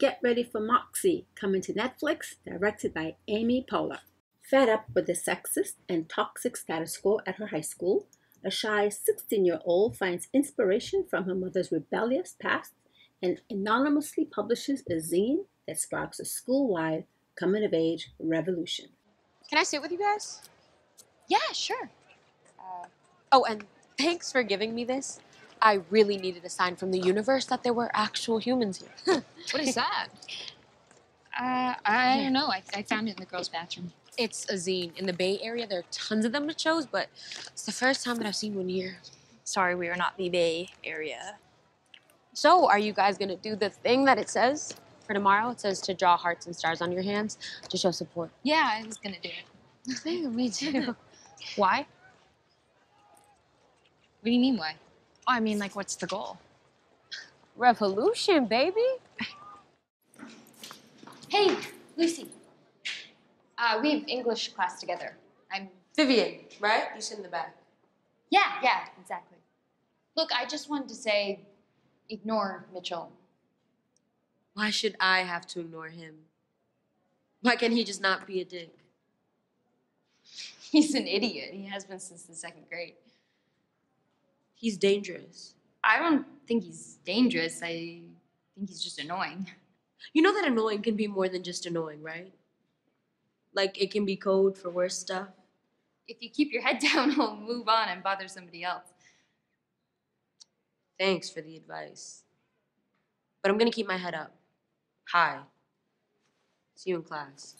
Get Ready for Moxie, coming to Netflix, directed by Amy Poehler. Fed up with the sexist and toxic status quo at her high school, a shy 16 year old finds inspiration from her mother's rebellious past and anonymously publishes a zine that sparks a school wide coming of age revolution. Can I sit with you guys? Yeah, sure. Uh, oh, and thanks for giving me this. I really needed a sign from the universe that there were actual humans here. What is that? Uh, I don't know. I, I found it in the girls' bathroom. it's a zine. In the Bay Area, there are tons of them at shows, but it's the first time that I've seen one here. Sorry, we are not the Bay Area. So, are you guys gonna do the thing that it says for tomorrow? It says to draw hearts and stars on your hands to show support. Yeah, I was gonna do it. Me too. Why? What do you mean, why? Oh, I mean, like, what's the goal? Revolution, baby. Lucy. Uh, we have English class together. I'm. Vivian, right? You sit in the back. Yeah, yeah, exactly. Look, I just wanted to say, ignore Mitchell. Why should I have to ignore him? Why can't he just not be a dick? He's an idiot. He has been since the second grade. He's dangerous. I don't think he's dangerous. I think he's just annoying. You know that annoying can be more than just annoying, right? Like it can be code for worse stuff. If you keep your head down, he'll move on and bother somebody else. Thanks for the advice. But I'm gonna keep my head up. High. See you in class.